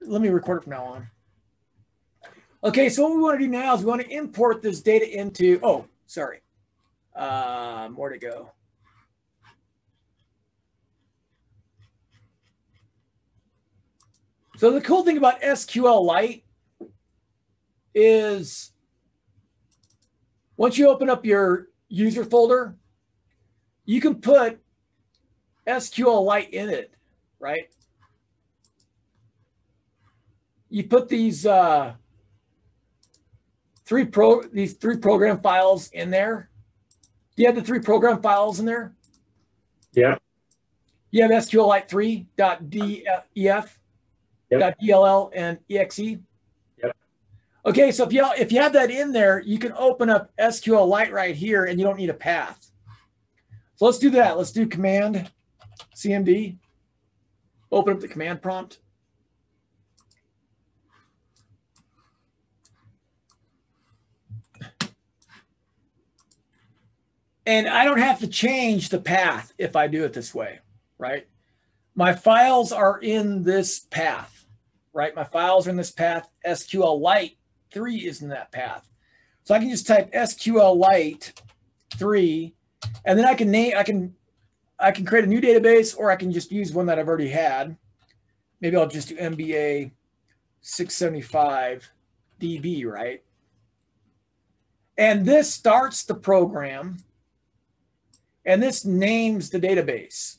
let me record it from now on. Okay, so what we want to do now is we want to import this data into, oh, sorry, uh, more to go. So the cool thing about SQL SQLite is once you open up your user folder, you can put SQLite in it, right? You put these uh, three pro these three program files in there. Do you have the three program files in there? Yeah. You have SQLite 3.def yep. .dll and exe. Yep. Okay, so if you if you have that in there, you can open up SQLite right here, and you don't need a path. So let's do that. Let's do Command CMD. Open up the command prompt. And I don't have to change the path if I do it this way, right? My files are in this path right? My files are in this path. SQLite 3 is in that path. So I can just type SQLite 3, and then I can name, I can, I can create a new database, or I can just use one that I've already had. Maybe I'll just do MBA 675 DB, right? And this starts the program, and this names the database,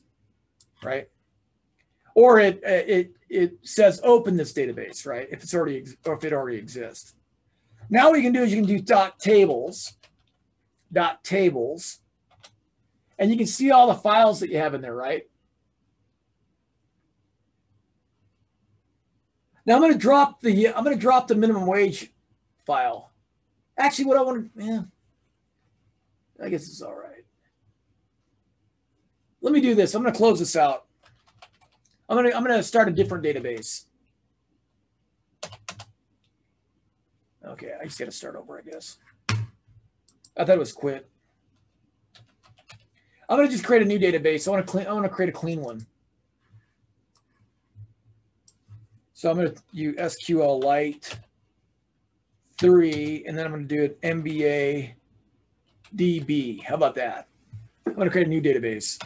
right? Or it it it says open this database, right? If it's already or if it already exists. Now what you can do is you can do dot tables, dot tables, and you can see all the files that you have in there, right? Now I'm going to drop the I'm going to drop the minimum wage file. Actually, what I want to, yeah, I guess it's all right. Let me do this. I'm going to close this out. I'm gonna I'm gonna start a different database. Okay, I just gotta start over, I guess. I thought it was quit. I'm gonna just create a new database. I want to clean. I want to create a clean one. So I'm gonna use SQL SQLite three, and then I'm gonna do it MBA DB. How about that? I'm gonna create a new database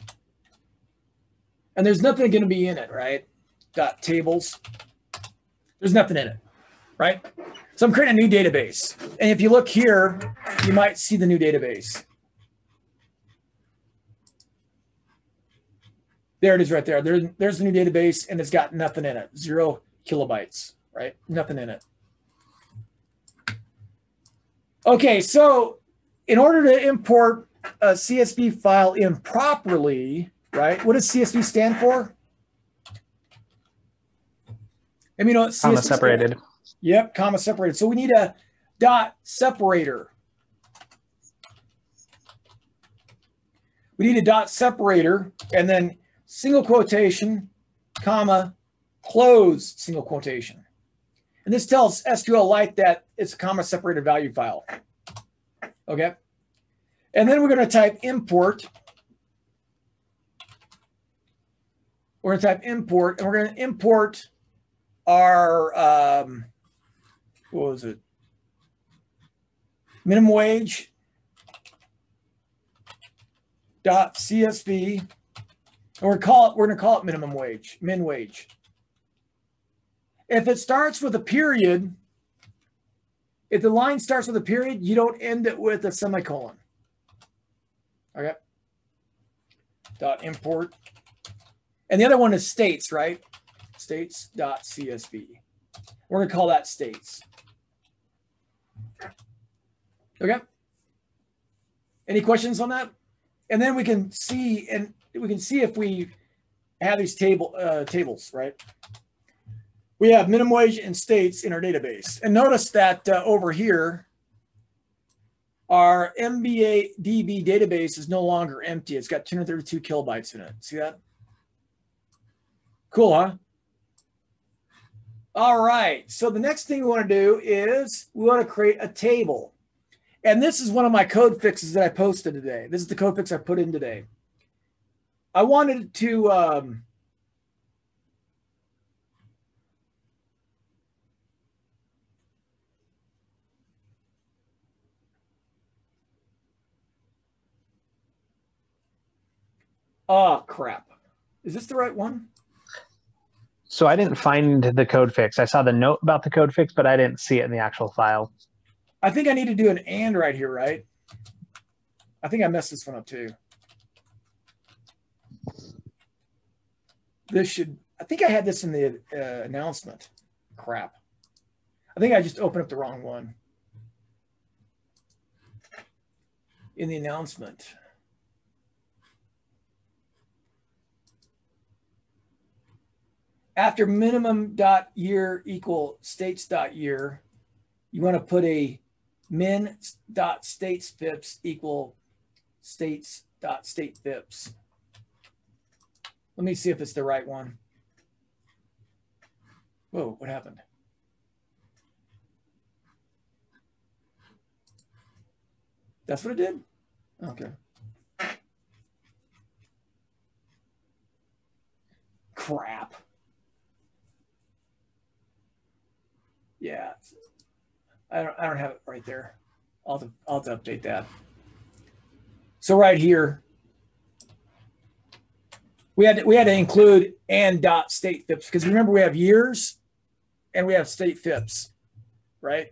and there's nothing going to be in it, right? Got tables. There's nothing in it, right? So I'm creating a new database. And if you look here, you might see the new database. There it is right there. there. There's the new database and it's got nothing in it. Zero kilobytes, right? Nothing in it. Okay, so in order to import a CSV file improperly, right? What does CSV stand for? Know what comma separated. Yep, comma separated. So we need a dot separator. We need a dot separator and then single quotation, comma, close single quotation. And this tells SQLite that it's a comma separated value file. Okay. And then we're going to type import we're going to type import, and we're going to import our, um, what was it? Minimum wage dot CSV. And we're call it, we're going to call it minimum wage, min wage. If it starts with a period, if the line starts with a period, you don't end it with a semicolon. Okay. Dot import and the other one is states, right? States.csv. We're going to call that states. Okay. Any questions on that? And then we can see, and we can see if we have these table uh, tables, right? We have minimum wage and states in our database. And notice that uh, over here, our MBA DB database is no longer empty. It's got 232 kilobytes in it. See that? Cool, huh? All right. So the next thing we want to do is we want to create a table. And this is one of my code fixes that I posted today. This is the code fix I put in today. I wanted to um, Oh crap. Is this the right one? So I didn't find the code fix. I saw the note about the code fix, but I didn't see it in the actual file. I think I need to do an and right here, right? I think I messed this one up too. This should, I think I had this in the uh, announcement. Crap. I think I just opened up the wrong one. In the announcement. After minimum dot year equal states dot year, you want to put a min dot states fips equal states dot state fips. Let me see if it's the right one. Whoa, what happened? That's what it did? Okay. Crap. Yeah. I don't, I don't have it right there. I'll have, to, I'll have to update that. So right here, we had to, we had to include and dot state fips because remember we have years and we have state fips, right?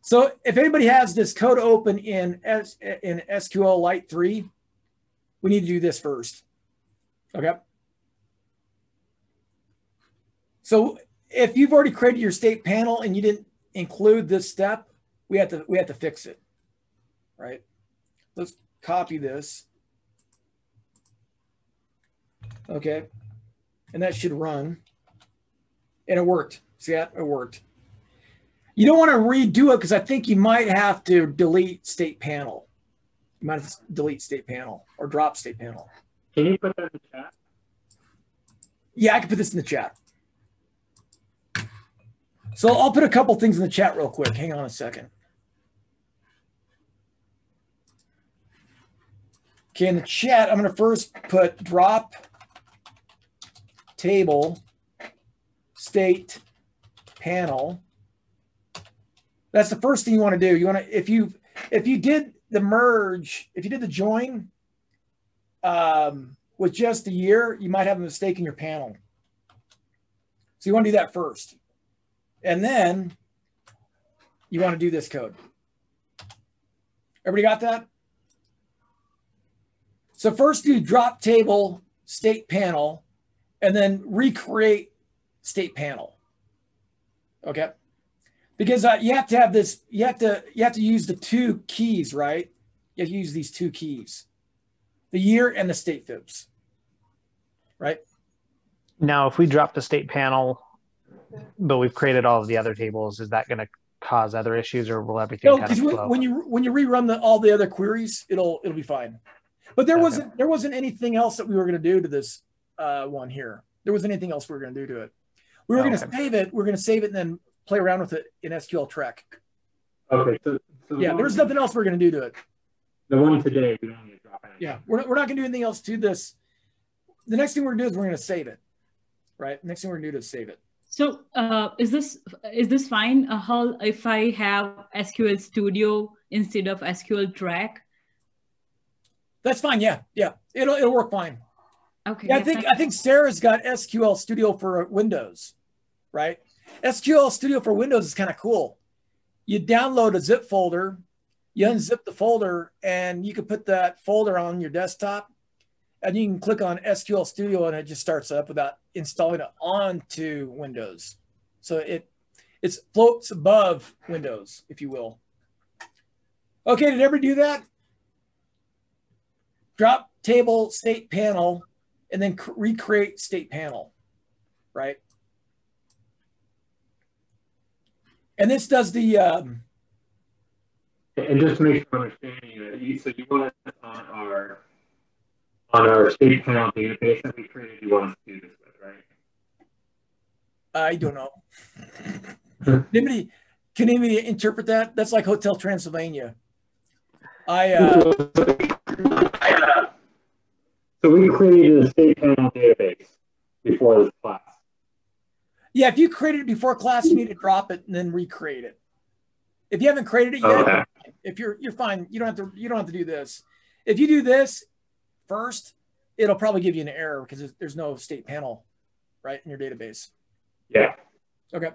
So if anybody has this code open in S, in SQLite 3, we need to do this first. Okay. So if you've already created your state panel and you didn't include this step, we have to we have to fix it. Right? Let's copy this. Okay. And that should run. And it worked. See that? It worked. You don't want to redo it because I think you might have to delete state panel. You might have to delete state panel or drop state panel. Can you put that in the chat? Yeah, I can put this in the chat. So I'll put a couple things in the chat real quick. Hang on a second. Okay, in the chat, I'm going to first put drop table state panel. That's the first thing you want to do. You want to if you if you did the merge, if you did the join um, with just a year, you might have a mistake in your panel. So you want to do that first. And then you want to do this code. Everybody got that? So first do drop table state panel and then recreate state panel. Okay. Because uh, you have to have this, you have to, you have to use the two keys, right? You have to use these two keys, the year and the state FIPS, right? Now, if we drop the state panel, but we've created all of the other tables, is that going to cause other issues or will everything No, because when, you when you rerun the, all the other queries, it'll it'll be fine. But there Okay. wasn't there wasn't anything else that we were going to do to this uh, one here. There wasn't anything else we were going to do to it. We were going to save it. We are going to save it and then play around with it in SQL Trek. Okay, so, so Yeah, one- there was nothing else we are going to do to it. The one today, we don't need to drop anything. Yeah, we're not, we're not going to do anything else to this. The next thing we're going to do is we're going to save it. Right. Next thing we're going to do is save it. So uh, is this is this fine? Uh, how if I have SQL Studio instead of SQL Track? That's fine. Yeah, yeah, it'll it'll work fine. Okay. Yeah, I think I think Sarah's got SQL Studio for Windows, right? SQL Studio for Windows is kind of cool. You download a zip folder, you unzip the folder, and you can put that folder on your desktop, and you can click on SQL Studio, and it just starts up without installing it onto Windows. So it it floats above Windows, if you will. Okay, did everybody do that? Drop table state panel and then recreate state panel, right? And this does the, um, And just to make sure I'm understanding you, you so you want on our on our state panel database that we created, you want us to do this? I don't know. anybody, can anybody interpret that? That's like Hotel Transylvania. I, uh, so we created a state panel database before this class. yeah, if you created it before class, you need to drop it and then recreate it. If you haven't created it yet, Okay. if you're you're fine, you don't have to you don't have to do this. If you do this first, it'll probably give you an error because there's- there's no state panel, right, in your database. Yeah. Okay.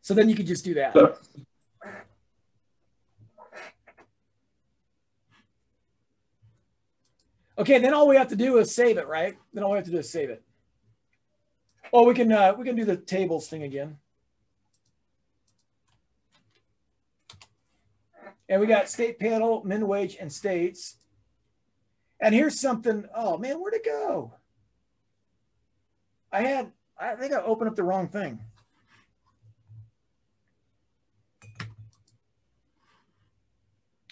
So then you could just do that. So, Okay, then all we have to do is save it, right? Then all we have to do is save it. Oh, we can uh, we can do the tables thing again. And we got state panel, min wage, and states. And here's something. Oh man, where'd it go? I had I think I opened up the wrong thing.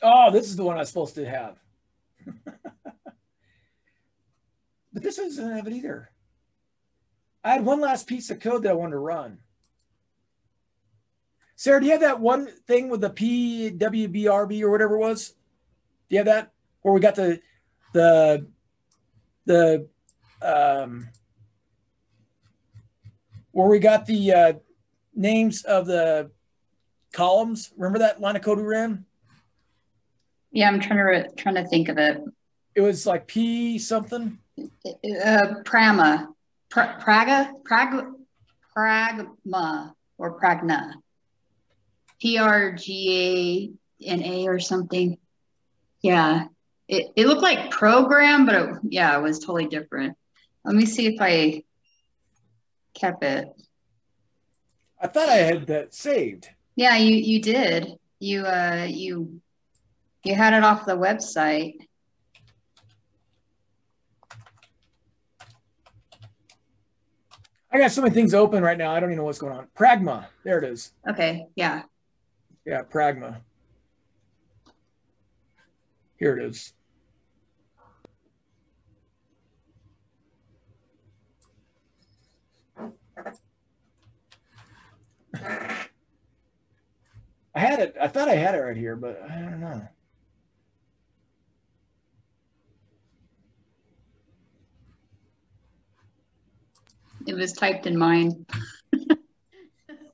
Oh, this is the one I was supposed to have. But this one doesn't have it either. I had one last piece of code that I wanted to run. Sarah, do you have that one thing with the PWBRB or whatever it was? Do you have that? Where we got the the the um where we got the uh names of the columns. Remember that line of code we ran? Yeah, I'm trying to re- trying to think of it. It was like P something. Uh, Prama, pra- Praga, Prag, Pragma, or Pragna. P R G A N A or something. Yeah, it, it looked like program, but it, yeah, it was totally different. Let me see if I kept it. I thought I had that saved. Yeah, you you did. You uh you you had it off the website. I got so many things open right now. I don't even know what's going on. Pragma. There it is. Okay, yeah. Yeah, Pragma. Here it is. I had it. I thought I had it right here, but I don't know. It was typed in mine.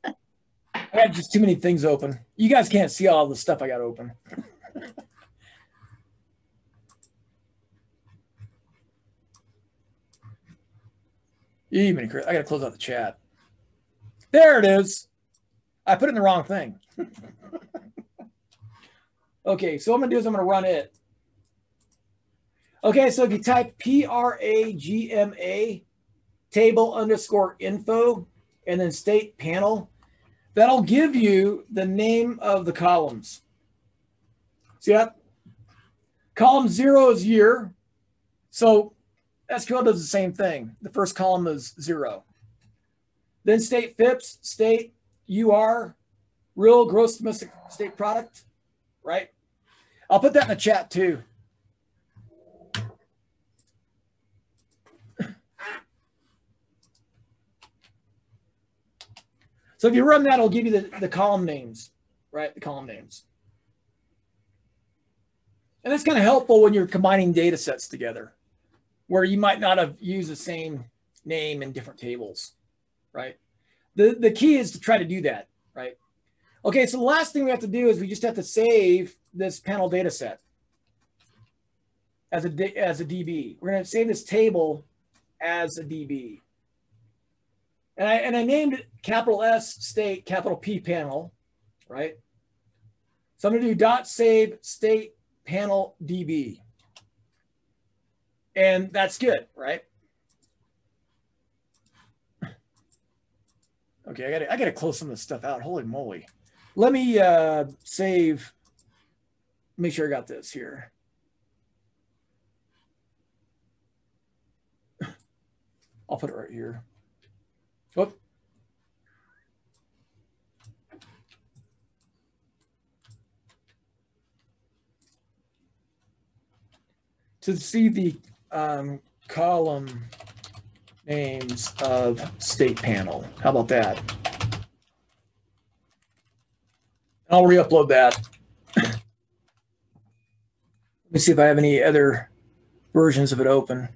I got just too many things open. You guys can't see all the stuff I got open. Even I gotta close out the chat. There it is. I put in the wrong thing. okay, so what I'm gonna do is I'm gonna run it. Okay, so if you type P R A G M A table underscore info and then state panel, that'll give you the name of the columns. See that? Column zero is year. So SQL does the same thing. The first column is zero. Then state FIPS, state UR, real gross domestic state product, right? I'll put that in the chat too. So if you run that, it'll give you the, the column names, right? The column names. And that's kind of helpful when you're combining data sets together, where you might not have used the same name in different tables, right? The, the key is to try to do that, right? Okay, so the last thing we have to do is we just have to save this panel data set as a, as a DB. We're going to save this table as a DB. And I, and I named it capital S state, capital P panel, right? So I'm to do dot save state panel DB. And that's good, right? Okay, I got I got to close some of this stuff out. Holy moly! Let me uh, save. Make sure I got this here. I'll put it right here. Whoop. To see the um, column names of state panel. How about that? I'll re-upload that. Let me see if I have any other versions of it open.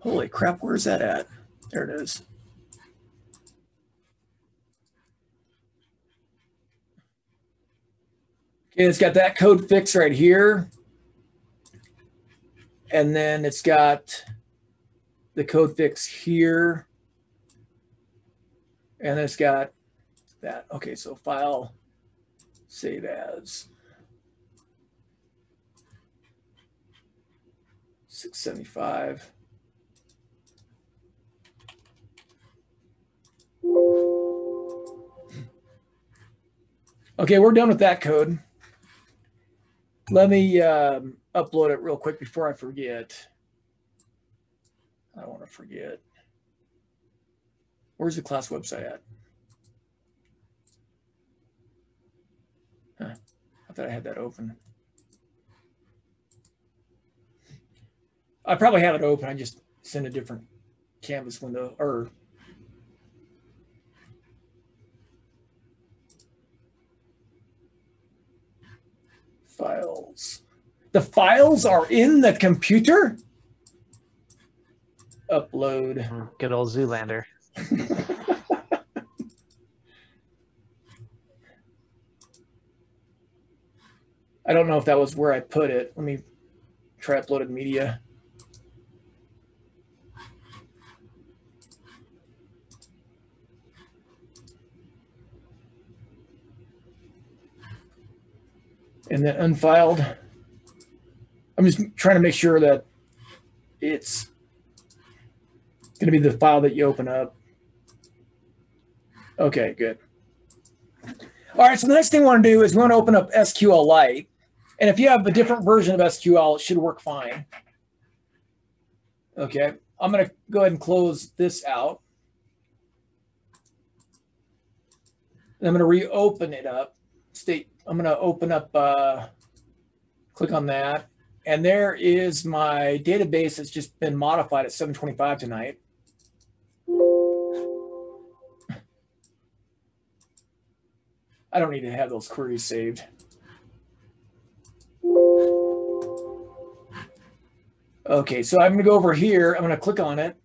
Holy crap, where's that at? There it is. Okay, it's got that code fix right here. And then it's got the code fix here. And it's got that. Okay, so file, save as. 675. Okay, we're done with that code. Let me um, upload it real quick before I forget. I don't want to forget. Where's the class website at? Huh. I thought I had that open. I probably have it open. I just sent a different canvas window or files. The files are in the computer? Upload. Good old Zoolander. I don't know if that was where I put it. Let me try uploaded media. And then unfiled. I'm just trying to make sure that it's going to be the file that you open up. Okay, good. All right, so the next thing we want to do is we want to open up SQLite. And if you have a different version of SQL, it should work fine. Okay, I'm going to go ahead and close this out. And I'm going to reopen it up. State, I'm going to open up, uh, click on that. And there is my database that's just been modified at 725 tonight. I don't need to have those queries saved. Okay, so I'm gonna go over here, I'm gonna click on it,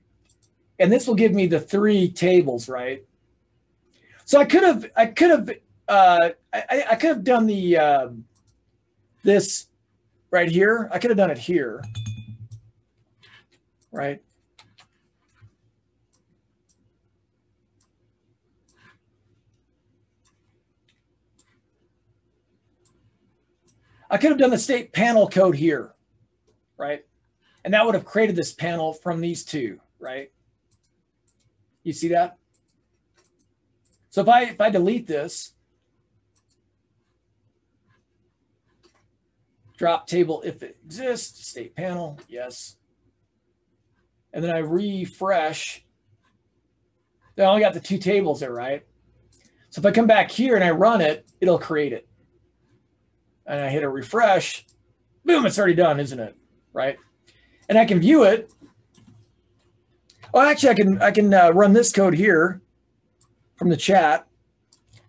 and this will give me the three tables, right? So I could have, I could have, uh, I, I could have done the, uh, this right here. I could have done it here, right? I could have done the state panel code here, right? And that would have created this panel from these two, right? You see that? So if I if I delete this, drop table if it exists, state panel, yes. And then I refresh. Then I only got the two tables there, right? So if I come back here and I run it, it'll create it and I hit a refresh, boom, it's already done, isn't it? Right? And I can view it. Oh, actually, I can I can uh, run this code here from the chat,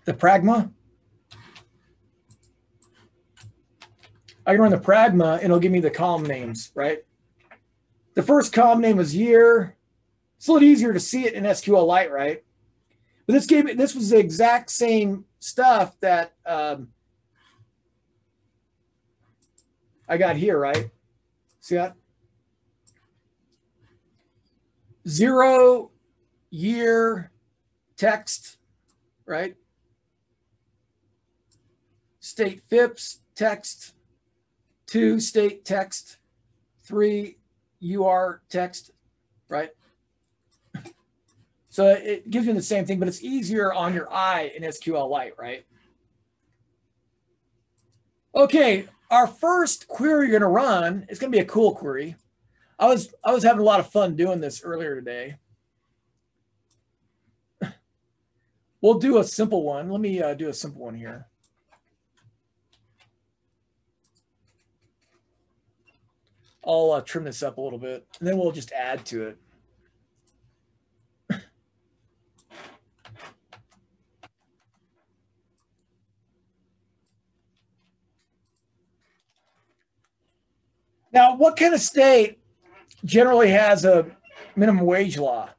the pragma. I can run the pragma and it'll give me the column names, right? The first column name was year. It's a little easier to see it in SQLite, right? But this gave this was the exact same stuff that um, I got here, right? See that? Zero year text, right? State FIPS text, two state text, three UR text, right? So it gives you the same thing, but it's easier on your eye in SQLite, right? Okay, our first query you're to run is to be a cool query. I was I was having a lot of fun doing this earlier today. We'll do a simple one. Let me uh, do a simple one here. I'll uh, trim this up a little bit, and then we'll just add to it. Now, what kind of state generally has a minimum wage law?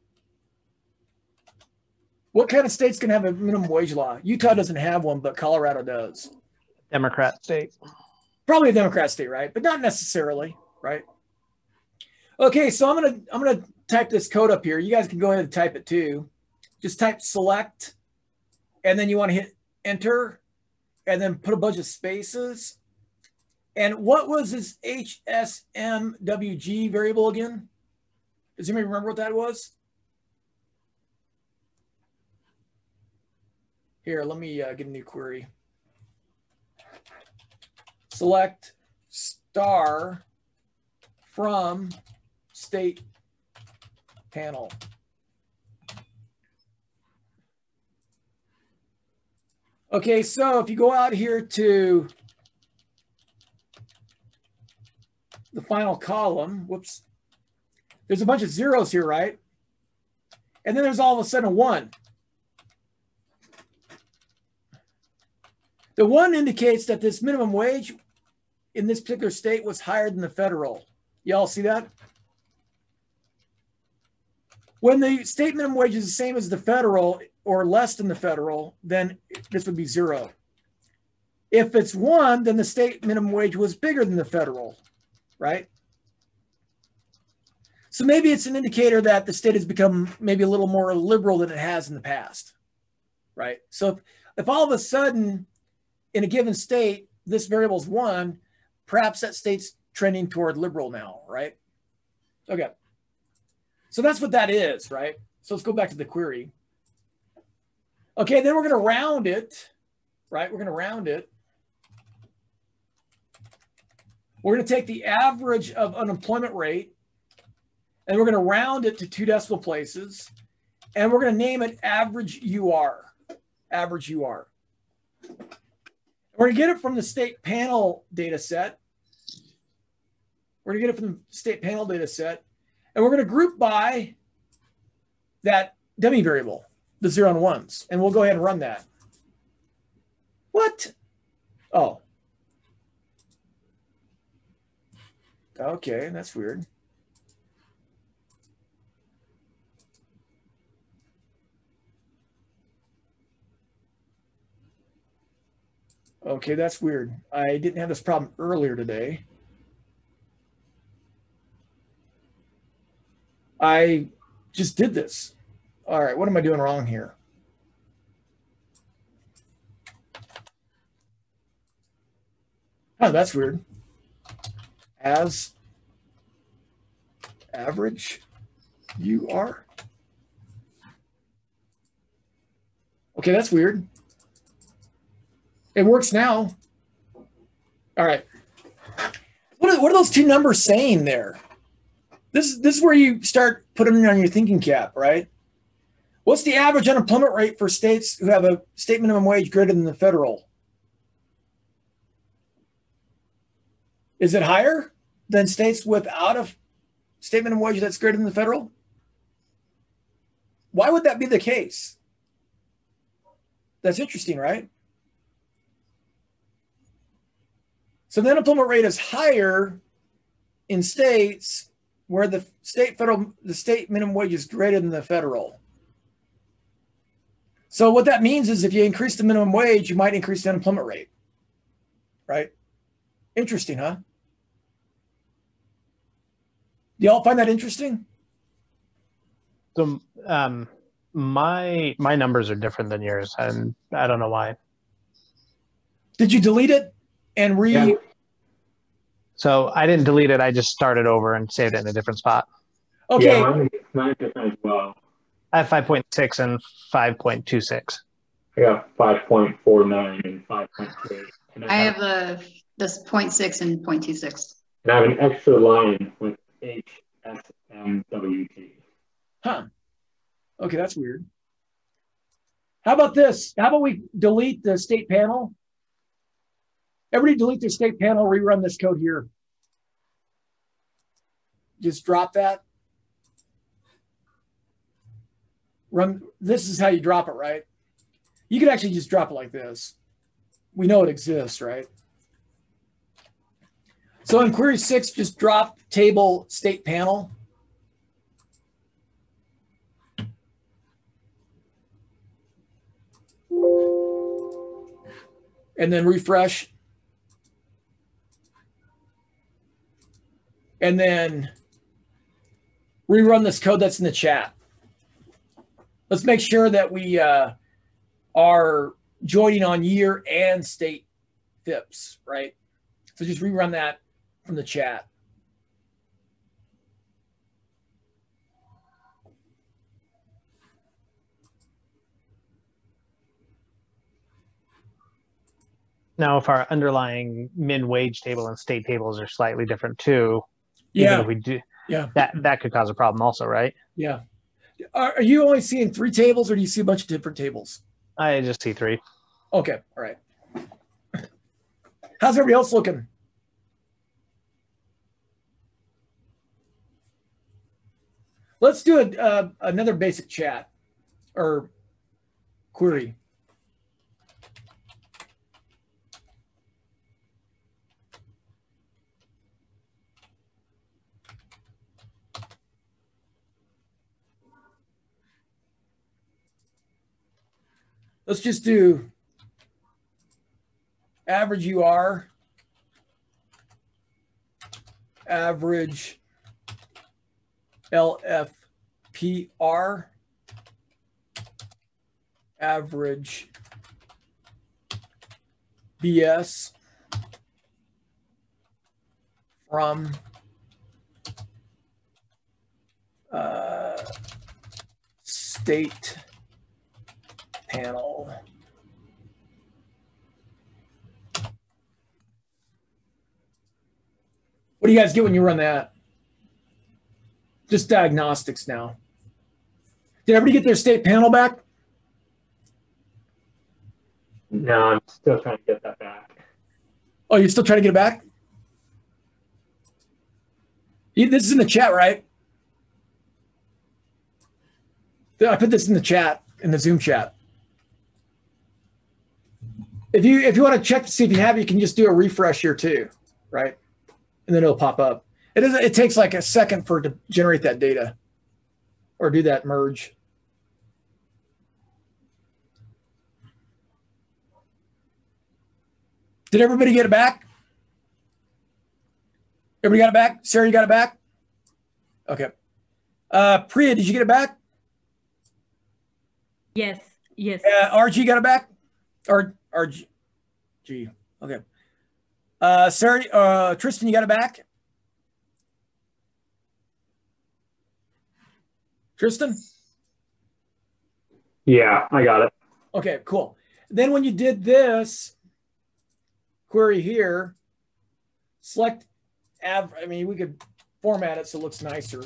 What kind of states can have a minimum wage law? Utah doesn't have one, but Colorado does. Democrat state. Probably a Democrat state, right? But not necessarily, right? Okay, so I'm gonna I'm gonna type this code up here. You guys can go ahead and type it too. Just type select, and then you want to hit enter, and then put a bunch of spaces. And what was this HSMWG variable again? Does anybody remember what that was? Here, let me uh, get a new query. Select star from state panel. Okay, so if you go out here to the final column, whoops, there's a bunch of zeros here, right? And then there's all of a sudden a one. The one indicates that this minimum wage in this particular state was higher than the federal. Y'all see that? When the state minimum wage is the same as the federal or less than the federal, then this would be zero. If it's one, then the state minimum wage was bigger than the federal, right? So maybe it's an indicator that the state has become maybe a little more liberal than it has in the past, right? So if, if all of a sudden in a given state, this variable is one, perhaps that state's trending toward liberal now, right? Okay. So that's what that is, right? So let's go back to the query. Okay, then we're going to round it, right? We're going to round it. We're going to take the average of unemployment rate and we're going to round it to two decimal places and we're going to name it average UR, average UR. We're going to get it from the state panel data set. We're going to get it from the state panel data set and we're going to group by that dummy variable, the zero and ones, and we'll go ahead and run that. What? Oh. Okay, that's weird. Okay, that's weird. I didn't have this problem earlier today. I just did this. All right, what am I doing wrong here? Oh, that's weird. As average you are. Okay, that's weird. It works now. All right. What are, what are those two numbers saying there? This, this is where you start putting on your thinking cap, right? What's the average unemployment rate for states who have a state minimum wage greater than the federal? Is it higher than states without a state minimum wage that's greater than the federal? Why would that be the case? That's interesting, right? So the unemployment rate is higher in states where the state federal the state minimum wage is greater than the federal. So what that means is if you increase the minimum wage, you might increase the unemployment rate. Right? Interesting, huh? Do y'all find that interesting? So um, my my numbers are different than yours, and I don't know why. Did you delete it and re? Yeah. So I didn't delete it. I just started over and saved it in a different spot. Okay. Yeah, mine, mine's different as well. I have 5.6 and 5.26. I got 5.49 and 5.3. And I have the this 0.6 and 0.26. and I have an extra line with HSMWT. Huh. Okay, that's weird. How about this? How about we delete the state panel? Everybody delete their state panel, rerun this code here. Just drop that. Run, this is how you drop it, right? You could actually just drop it like this. We know it exists, right? So in query six, just drop table state panel. and then refresh. And then rerun this code that's in the chat. Let's make sure that we uh, are joining on year and state FIPS, right? So just rerun that from the chat. Now, if our underlying min wage table and state tables are slightly different too, even Yeah, if we do yeah, that, that could cause a problem also, right? yeah. Are, are you only seeing three tables or do you see a bunch of different tables? I just see three. Okay, all right. How's everybody else looking? Let's do a, uh, another basic chat or query. Let's just do average UR, average LFPR, average BS from uh, state panel. What do you guys get when you run that? Just diagnostics now. Did everybody get their state panel back? No, I'm still trying to get that back. Oh, you're still trying to get it back? This is in the chat, right? I put this in the chat, in the Zoom chat. If you if you want to check to see if you have, it, you can just do a refresh here too, right? And then it'll pop up. It is. It takes like a second for it to generate that data, or do that merge. Did everybody get it back? Everybody got it back? Sarah, you got it back? Okay. Uh, Priya, did you get it back? Yes, yes. Uh, RG got it back? Or RG? G. Okay. Uh, Sarah, uh, Tristan, you got it back? Tristan? Yeah, I got it. Okay, cool. Then when you did this query here, select av, I mean, we could format it so it looks nicer.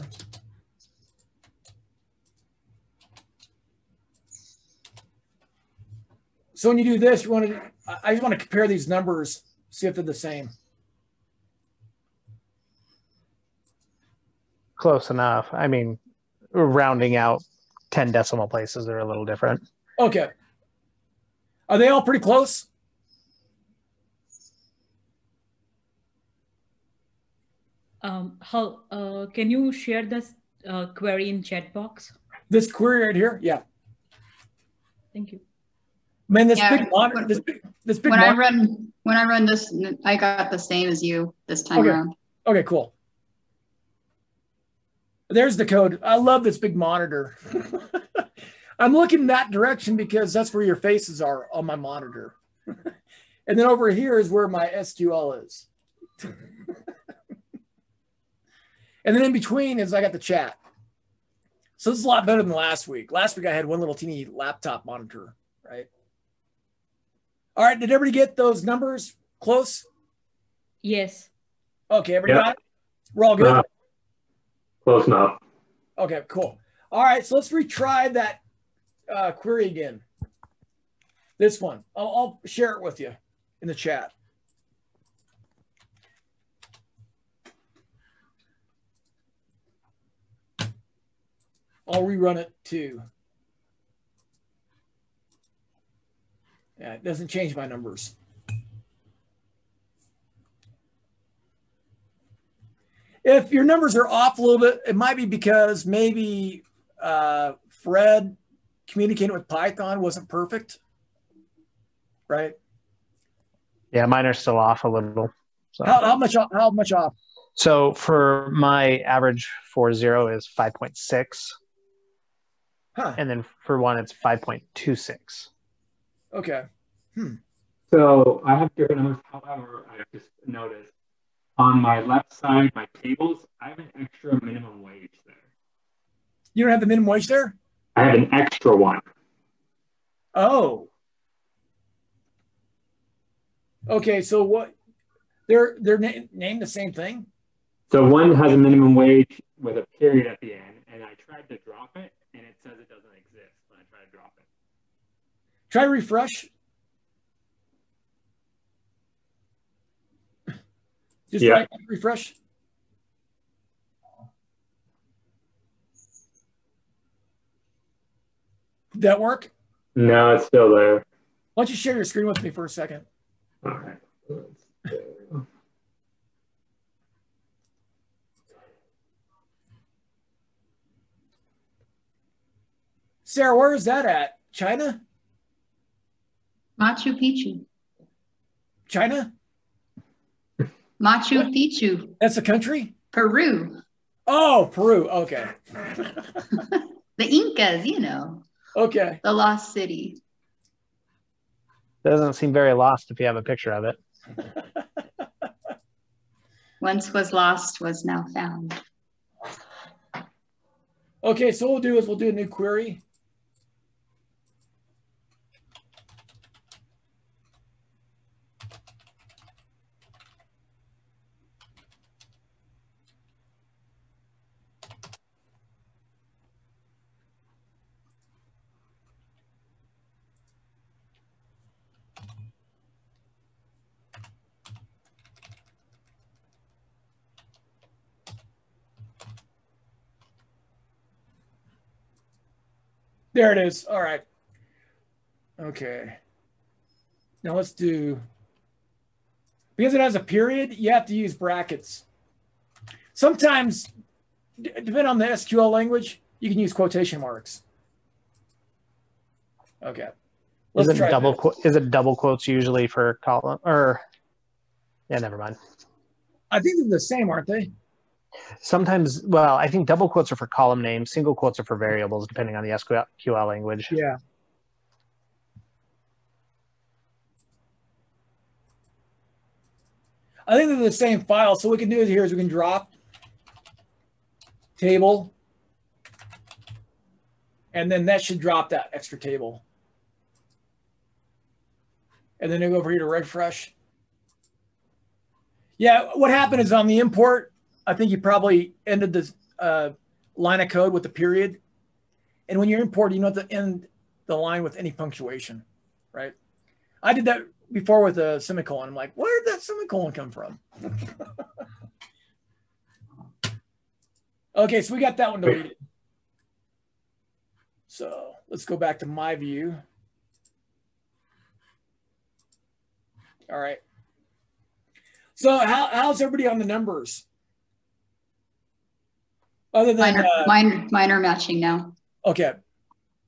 So when you do this, you want to, I I just want to compare these numbers, see if they're the same. Close enough. I mean, rounding out 10 decimal places are a little different. Okay. Are they all pretty close? Um, how uh, can you share this uh, query in chat box? This query right here? Yeah. Thank you. Man, this Yeah, big monitor, when- this big, this big When I run, when I run this, I got the same as you this time Okay. around. Okay, cool. There's the code. I love this big monitor. I'm looking that direction because that's where your faces are on my monitor. and then over here is where my SQL is. and then in between is I got the chat. So this is a lot better than last week. Last week I had one little teeny laptop monitor? All right, did everybody get those numbers close? Yes. Okay, everybody Yeah. got it? We're all good? Uh, close enough. Okay, cool. All right, so let's retry that uh, query again. This one. I'll, I'll share it with you in the chat. I'll rerun it too. Yeah, it doesn't change my numbers. If your numbers are off a little bit, it might be because maybe uh, Fred communicating with Python wasn't perfect, right? Yeah, mine are still off a little. So How, how much? off- How much off? So for my average for zero is 5.6, Huh. and then for one it's 5.26. Okay. Hmm. So I have different numbers. However, I just noticed on my left side, my tables, I have an extra minimum wage there. You don't have the minimum wage there? I have an extra one. Oh. Okay, so what? They're they're na- named the same thing. So one has a minimum wage with a period at the end, and I tried to drop it, and it says it doesn't exist when I try to drop it. Try refresh. Just Yeah. right, refresh. Did that work? No, it's still there. Why don't you share your screen with me for a second? All right. Sarah, where is that at? China? Machu Picchu. China? Machu What? Picchu. That's a country? Peru. Oh, Peru. Okay. The Incas, you know, Okay. the lost city. Doesn't seem very lost if you have a picture of it. Once was lost, was now found. Okay, so what we'll do is we'll do a new query. There it is. All right. Okay. Now let's do, because it has a period, you have to use brackets. Sometimes, depending on the SQL language, you can use quotation marks. Okay. Is Let's it double is it double quotes usually for column or yeah, never mind. I think they're the same, aren't they? Sometimes, well, I think double quotes are for column names, single quotes are for variables, depending on the SQL language. Yeah. I think they're the same file. So what we can do here is we can drop table, and then that should drop that extra table. And then go over here to refresh. Yeah, what happened is on the import, I think you probably ended this uh, line of code with a period. And when you're importing, you don't have to end the line with any punctuation, right? I did that before with a semicolon. I'm like, where did that semicolon come from? okay, so we got that one deleted. So let's go back to my view. All right. So how, how's everybody on the numbers? Other than Mine are, uh, mine are matching now. Okay.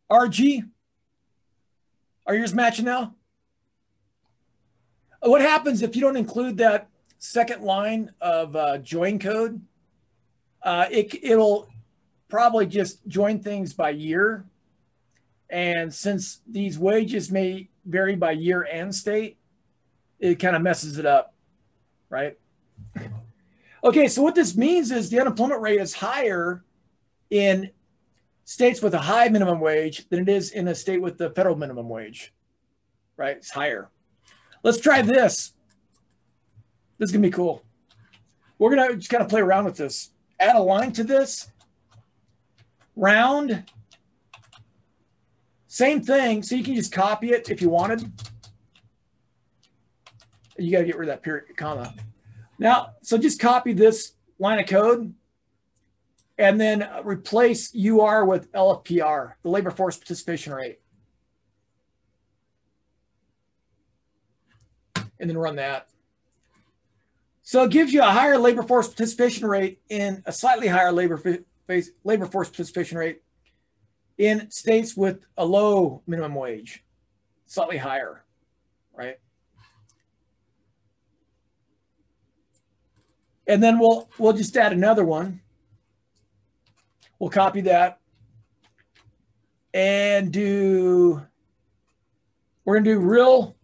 RG, are yours matching now? What happens if you don't include that second line of uh, join code? Uh, it, it'll probably just join things by year. And since these wages may vary by year and state, it kind of messes it up, right? Okay, so what this means is the unemployment rate is higher in states with a high minimum wage than it is in a state with the federal minimum wage, right? It's higher. Let's try this. This is gonna be cool. We're gonna just kind of play around with this. Add a line to this. Round. Same thing. So you can just copy it if you wanted. You got to get rid of that period comma. Now, so just copy this line of code and then replace UR with LFPR, the labor force participation rate. And then run that. So it gives you a higher labor force participation rate in a slightly higher labor, labor force participation rate in states with a low minimum wage, slightly higher, right? And then we'll we'll just add another one. We'll copy that and do we're gonna do real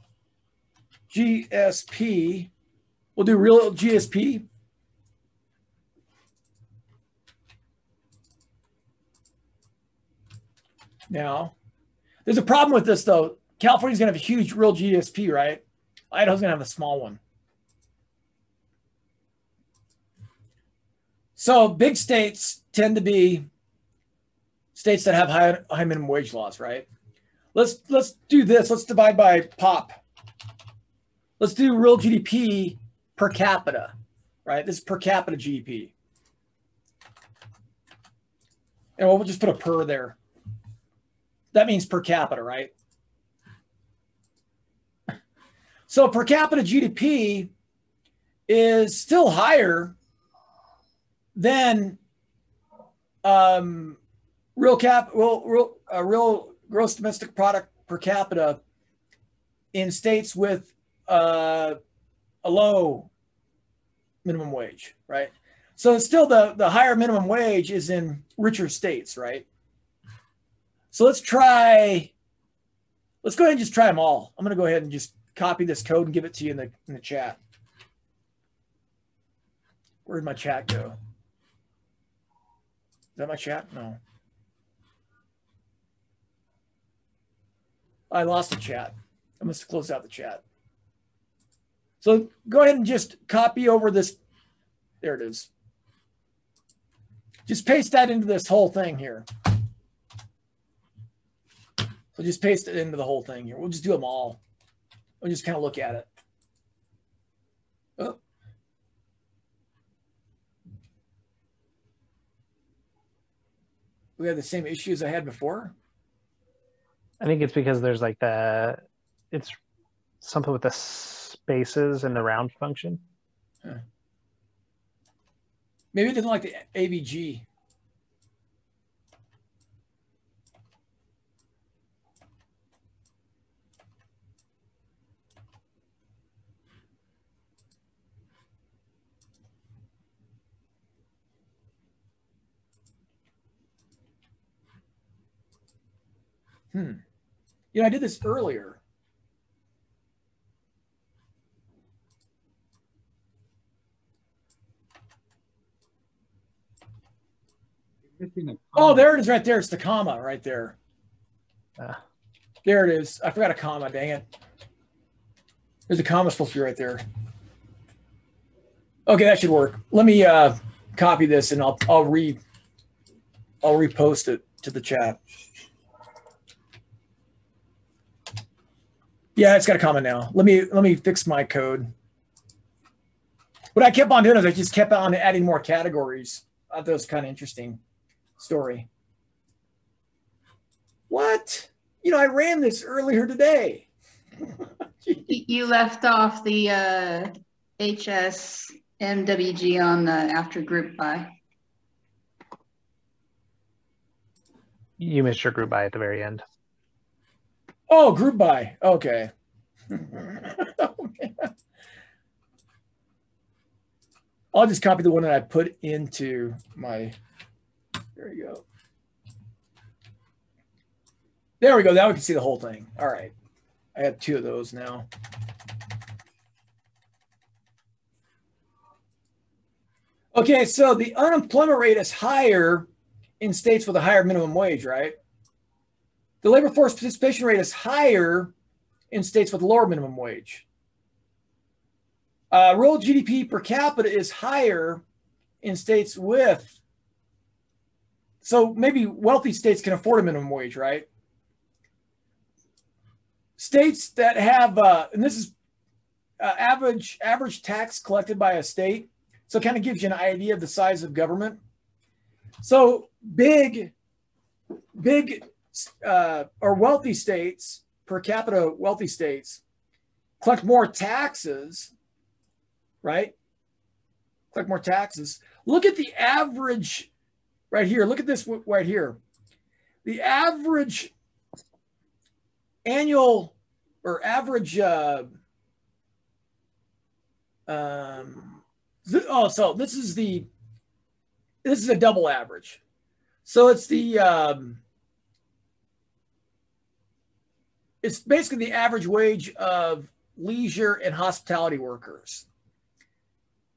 GSP. We'll do real GSP. Now, there's a problem with this though. California's gonna have a huge real GSP, right? Idaho's gonna have a small one. So big states tend to be states that have high, high minimum wage laws, right? Let's let's do this. Let's divide by pop. Let's do real GDP per capita, right? This is per capita GDP. And we'll just put a per there. That means per capita, right? So per capita GDP is still higher than um, real cap, real, real, uh, real gross domestic product per capita in states with uh, a low minimum wage, right? So still the, the higher minimum wage is in richer states, right? So let's try, let's go ahead and just try them all. I'm going to go ahead and just copy this code and give it to you in the, in the chat. Where'd my chat go? Is that my chat? No. I lost the chat. I must close out the chat. So go ahead and just copy over this. There it is. Just paste that into this whole thing here. So just paste it into the whole thing here. We'll just do them all. We'll just kind of look at it. Oh. We have the same issues I had before. I think it's because there's like the, it's something with the spaces and the round function. Maybe it didn't like the AVG. Hmm. You know, I did this earlier. Oh, there it is right there. It's the comma right there. Ah. There it is. I forgot a comma. Dang it. There's a comma supposed to be right there. Okay, that should work. Let me uh, copy this and I'll I'll re I'll repost it to the chat. Yeah, it's got a comment now. Let me let me fix my code. What I kept on doing is I just kept on adding more categories. I thought it was kind of interesting story. What? You know, I ran this earlier today. You left off the uh, HSMWG on the after group by. You missed your group by at the very end. Oh, group by. Okay. oh, I'll just copy the one that I put into my. There you go. There we go. Now we can see the whole thing. All right. I have two of those now. Okay, so the unemployment rate is higher in states with a higher minimum wage, right? The labor force participation rate is higher in states with lower minimum wage. Uh, real GDP per capita is higher in states with, so maybe wealthy states can afford a minimum wage, right? States that have, uh, and this is uh, average average tax collected by a state, so it kind of gives you an idea of the size of government. So big, big uh, or wealthy states, per capita wealthy states, collect more taxes, right? Collect more taxes. Look at the average right here. Look at this right here. The average annual or average uh, um, oh, so this is the this is a double average. So it's the um, it's basically the average wage of leisure and hospitality workers.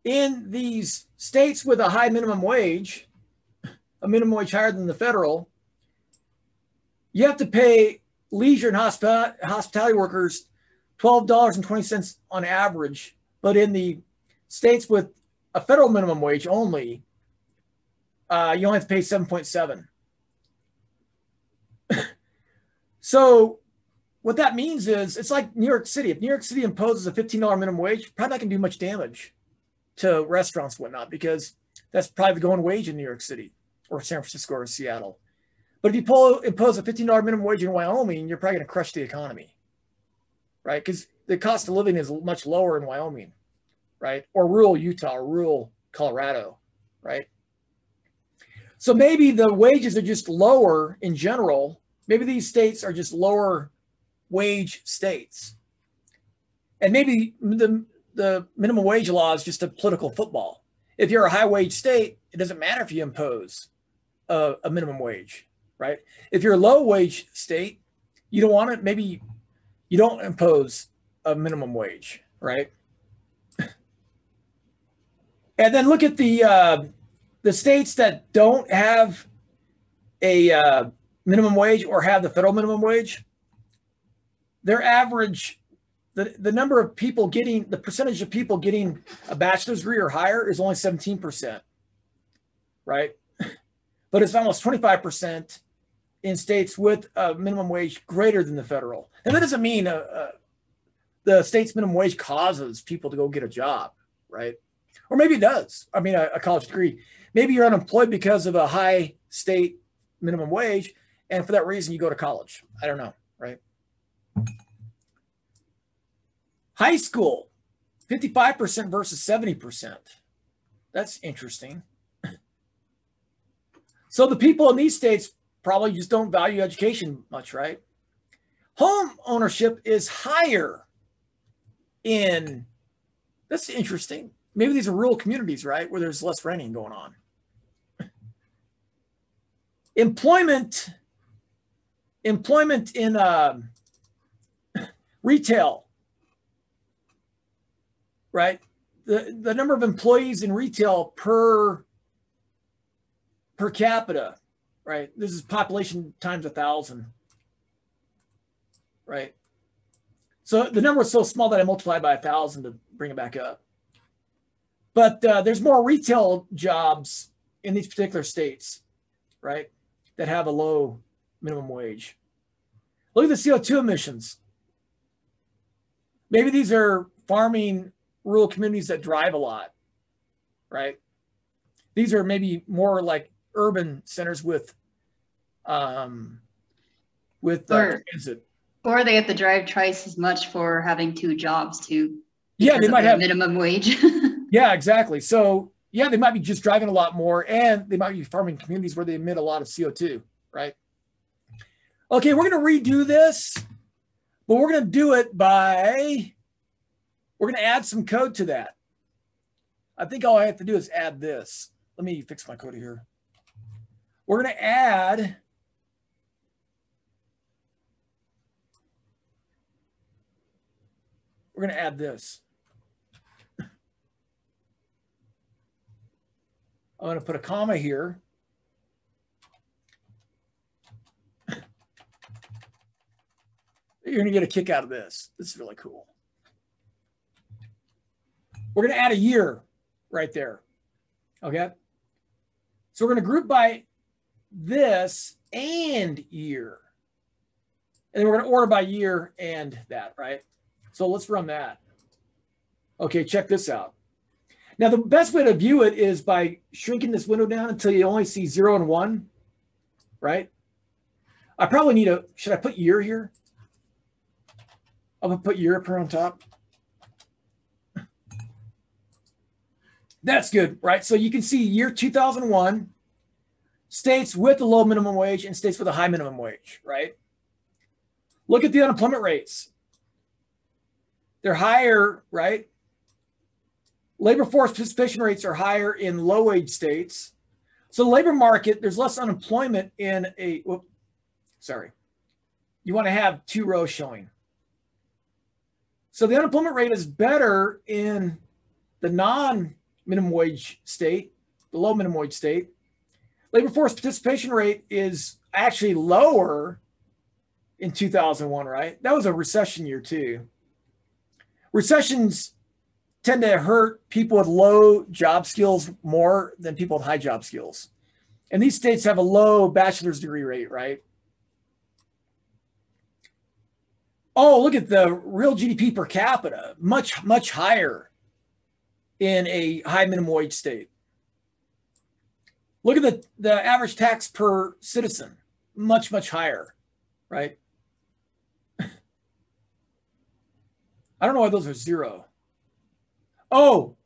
In these states with a high minimum wage, a minimum wage higher than the federal, you have to pay leisure and hospi- hospitality workers $12.20 on average. But in the states with a federal minimum wage only, uh, you only have to pay 7.7. so what that means is it's like New York City. If New York City imposes a $15 minimum wage, probably not going to do much damage to restaurants whatnot because that's probably the going wage in New York City or San Francisco or Seattle. But if you pull, impose a $15 minimum wage in Wyoming, you're probably going to crush the economy, right? Because the cost of living is much lower in Wyoming, right? Or rural Utah or rural Colorado, right? So maybe the wages are just lower in general. Maybe these states are just lower wage states. And maybe the, the minimum wage law is just a political football. If you're a high wage state, it doesn't matter if you impose a, a minimum wage, right? If you're a low wage state, you don't want it. Maybe you don't impose a minimum wage, right? and then look at the uh, the states that don't have a uh, minimum wage or have the federal minimum wage. Their average, the, the number of people getting, the percentage of people getting a bachelor's degree or higher is only 17%, right? But it's almost 25% in states with a minimum wage greater than the federal. And that doesn't mean uh, uh, the state's minimum wage causes people to go get a job, right? Or maybe it does. I mean, a, a college degree. Maybe you're unemployed because of a high state minimum wage, and for that reason, you go to college. I don't know? High school, 55% versus 70%. That's interesting. So the people in these states probably just don't value education much, right? Home ownership is higher in, that's interesting. Maybe these are rural communities, right? Where there's less renting going on. Employment, employment in uh, retail right? The, the number of employees in retail per per capita, right? This is population times a thousand, right? So the number is so small that I multiplied by a thousand to bring it back up. But uh, there's more retail jobs in these particular states, right? That have a low minimum wage. Look at the CO2 emissions. Maybe these are farming rural communities that drive a lot, right? These are maybe more like urban centers with, um, with uh, Or- transit. Or they have to drive twice as much for having two jobs too. Yeah, they might have. minimum wage. Yeah, exactly. So yeah, they might be just driving a lot more, and they might be farming communities where they emit a lot of CO two, right? Okay, we're gonna redo this, but we're gonna do it by we're gonna add some code to that. I think all I have to do is add this. Let me fix my code here. We're gonna add we're gonna add this. I'm going to put a comma here. You're going to get a kick out of this. This is really cool. We're going to add a year right there. Okay. So we're going to group by this and year. And then we're going to order by year and that, right? So let's run that. Okay, check this out. Now, the best way to view it is by shrinking this window down until you only see zero and one, right? I probably need a, should I put year here? I'm gonna put here on top. That's good, right? So you can see year 2001, states with a low minimum wage and states with a high minimum wage, right? Look at the unemployment rates. They're higher, right? Labor force participation rates are higher in low wage states. So labor market, there's less unemployment in a, whoop, sorry. You want to have two rows showing. So the unemployment rate is better in the non minimum wage state, the low minimum wage state. Labor force participation rate is actually lower in 2001, right? That was a recession year too. Recessions tend to hurt people with low job skills more than people with high job skills. And these states have a low bachelor's degree rate, right? Oh, look at the real GDP per capita, much, much higher in a high minimum wage state. Look at the, the average tax per citizen, much, much higher, right? I don't know why those are zero. Oh,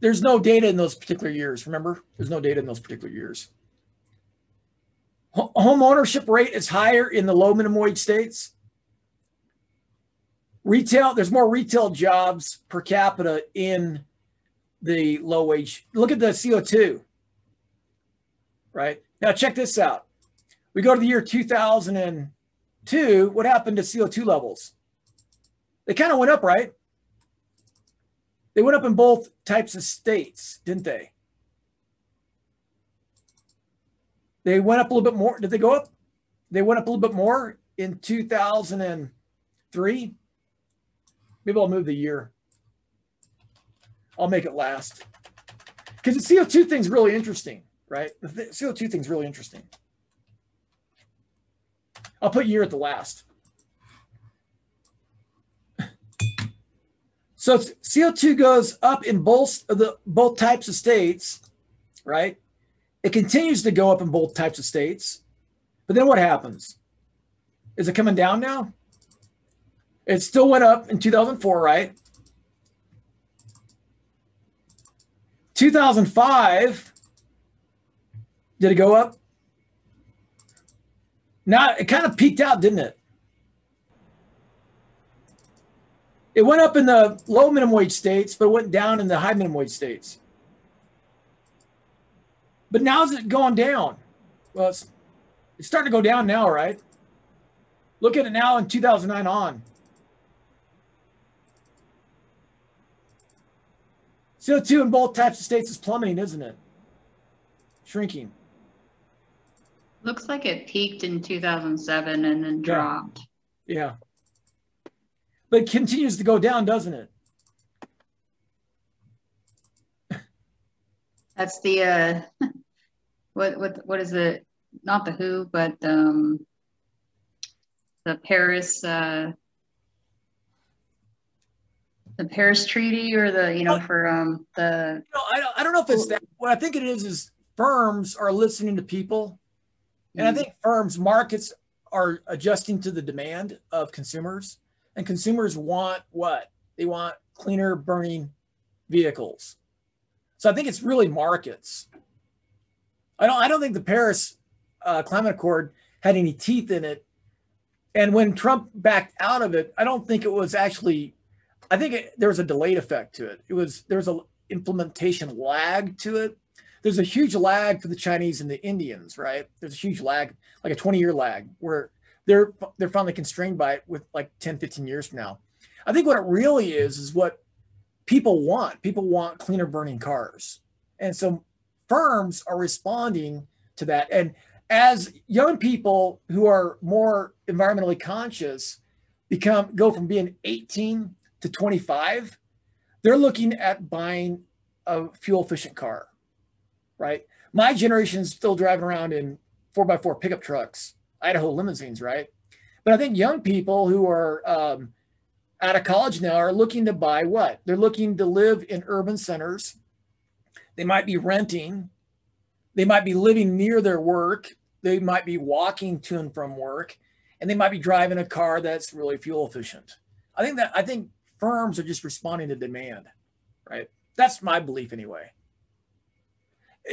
there's no data in those particular years. Remember, there's no data in those particular years. Home ownership rate is higher in the low minimum wage states. Retail, there's more retail jobs per capita in the low wage. Look at the CO2, right? Now, check this out. We go to the year 2002. What happened to CO2 levels? They kind of went up, right? They went up in both types of states, didn't they? They went up a little bit more. Did they go up? They went up a little bit more in 2003. Maybe I'll move the year. I'll make it last. Because the CO2 thing's really interesting, right? The CO2 thing's really interesting. I'll put year at the last. So CO2 goes up in both of the both types of states, right? It continues to go up in both types of states. But then what happens? Is it coming down now? It still went up in 2004, right? 2005, did it go up? Now it kind of peaked out, didn't it? It went up in the low minimum wage states, but it went down in the high minimum wage states. But now is it going down? Well, it's, it's starting to go down now, right? Look at it now in 2009 on. CO2 in both types of states is plummeting, isn't it? Shrinking. Looks like it peaked in 2007 and then Yeah. dropped. Yeah. But it continues to go down, doesn't it? That's the uh, what what what is it? Not the WHO, but um, the Paris uh, the Paris Treaty or the you know for um the No, I don't, I don't know if it's that. What I think it is is firms are listening to people. And I think firms, markets are adjusting to the demand of consumers. And consumers want what? They want cleaner burning vehicles. So I think it's really markets. I don't I don't think the Paris uh, climate accord had any teeth in it. And when Trump backed out of it, I don't think it was actually I think it, there was a delayed effect to it. It was there was a implementation lag to it. There's a huge lag for the Chinese and the Indians, right? There's a huge lag, like a 20 year lag, where they're they're finally constrained by it with like 10, 15 years from now. I think what it really is is what people want. People want cleaner burning cars. And so firms are responding to that. And as young people who are more environmentally conscious become go from being 18 to 25, they're looking at buying a fuel efficient car, right? My generation is still driving around in four by four pickup trucks, Idaho limousines, right? But I think young people who are um, out of college now are looking to buy what? They're looking to live in urban centers. They might be renting. They might be living near their work. They might be walking to and from work, and they might be driving a car that's really fuel efficient. I think that I think firms are just responding to demand, right? That's my belief anyway.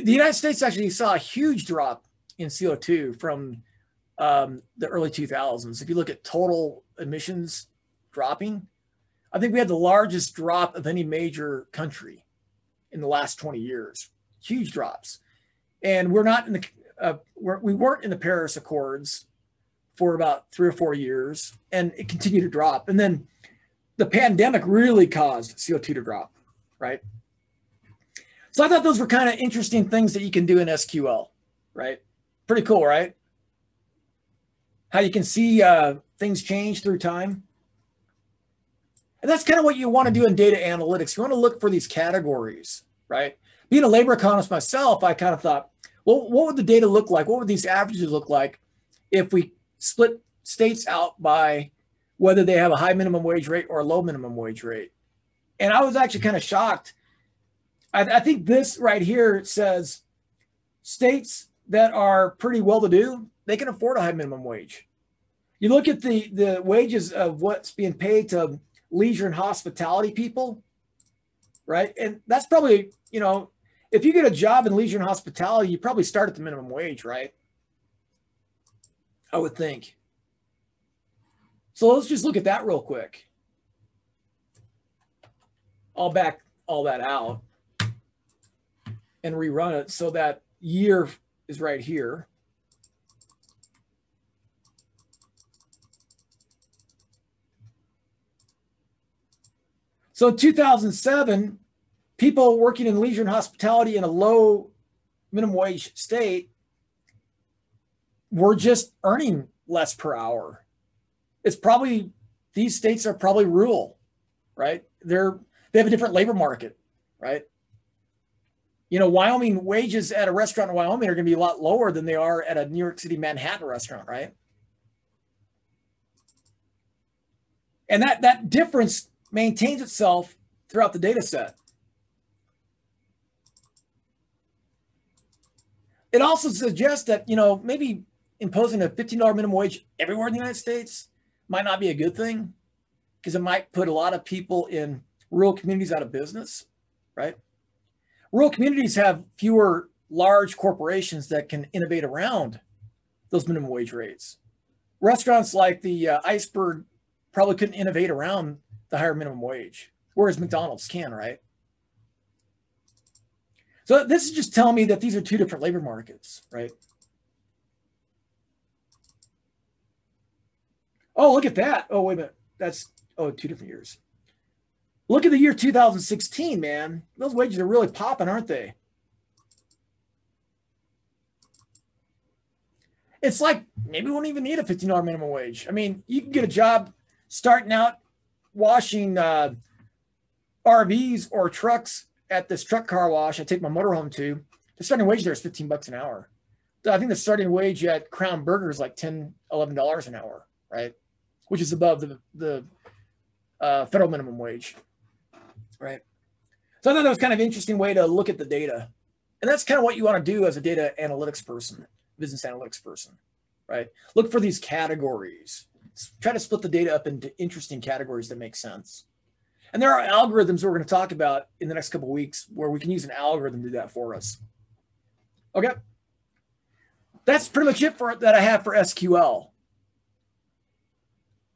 The United States actually saw a huge drop in CO2 from um, the early 2000s. If you look at total emissions dropping, I think we had the largest drop of any major country in the last 20 years, huge drops. And we're not in the, uh, we're, we weren't in the Paris Accords for about three or four years, and it continued to drop. And then the pandemic really caused CO2 to drop, right? So I thought those were kind of interesting things that you can do in SQL, right? Pretty cool, right? How you can see uh, things change through time. And that's kind of what you want to do in data analytics. You want to look for these categories, right? Being a labor economist myself, I kind of thought, well, what would the data look like? What would these averages look like if we split states out by whether they have a high minimum wage rate or a low minimum wage rate? And I was actually kind of shocked. I, I think this right here says states that are pretty well to do, they can afford a high minimum wage. You look at the, the wages of what's being paid to leisure and hospitality people, right? And that's probably, you know, if you get a job in leisure and hospitality, you probably start at the minimum wage, right? I would think. So let's just look at that real quick. I'll back all that out and rerun it so that year is right here. So in 2007, people working in leisure and hospitality in a low minimum wage state were just earning less per hour. It's probably these states are probably rural, right? They're they have a different labor market, right? You know, Wyoming wages at a restaurant in Wyoming are going to be a lot lower than they are at a New York City Manhattan restaurant, right? And that that difference maintains itself throughout the data set. It also suggests that, you know, maybe imposing a $15 minimum wage everywhere in the United States might not be a good thing because it might put a lot of people in rural communities out of business, right? Rural communities have fewer large corporations that can innovate around those minimum wage rates. Restaurants like the uh, Iceberg probably couldn't innovate around the higher minimum wage, whereas McDonald's can, right? So this is just telling me that these are two different labor markets, right? Oh, look at that. Oh, wait a minute. That's, oh, two different years. Look at the year 2016, man. Those wages are really popping, aren't they? It's like maybe we won't even need a $15 minimum wage. I mean, you can get a job starting out washing uh, RVs or trucks at this truck car wash I take my motorhome to, the starting wage there is 15 bucks an hour. I think the starting wage at Crown Burger is like 10, 11 dollars an hour, right? Which is above the the uh, federal minimum wage, right? So I thought that was kind of an interesting way to look at the data, and that's kind of what you want to do as a data analytics person, business analytics person, right? Look for these categories try to split the data up into interesting categories that make sense. And there are algorithms we're going to talk about in the next couple weeks where we can use an algorithm to do that for us. Okay. That's pretty much it for that I have for SQL.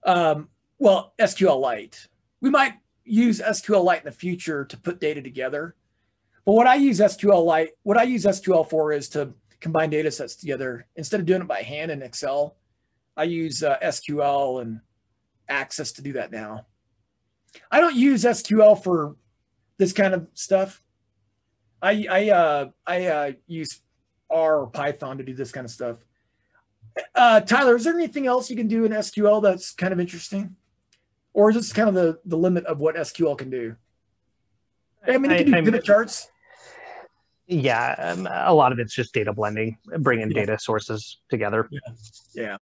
Um, well, SQLite. We might use SQLite in the future to put data together. But what I use SQLite, what I use SQL for is to combine data sets together instead of doing it by hand in Excel. I use uh, SQL and Access to do that now. I don't use SQL for this kind of stuff. I I uh, I uh, use R or Python to do this kind of stuff. Uh, Tyler, is there anything else you can do in SQL that's kind of interesting, or is this kind of the the limit of what SQL can do? I mean, it can do pivot charts. Yeah, um, a lot of it's just data blending, bringing yeah. data sources together. Yeah. yeah.